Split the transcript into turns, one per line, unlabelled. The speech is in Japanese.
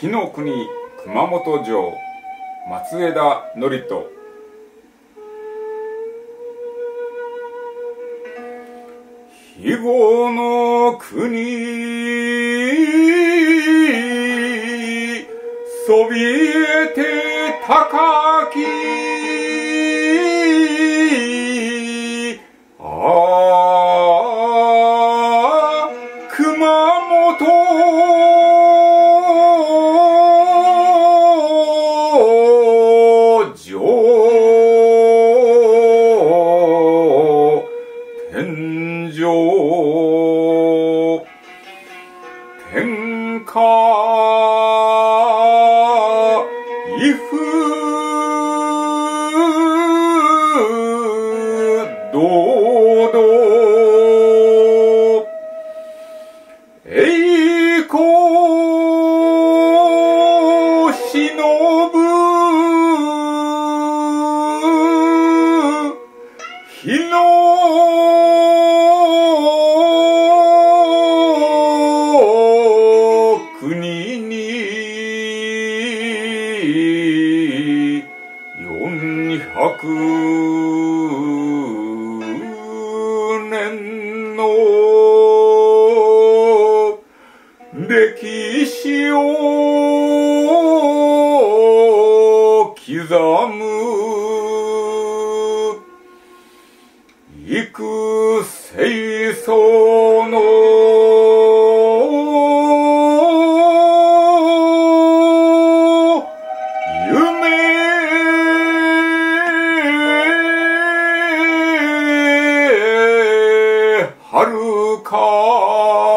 火の国熊本城松枝祝人。肥後の国そびえて高き威風堂々栄光忍ぶ日の400年の歴史を刻む。幾清掃のはるか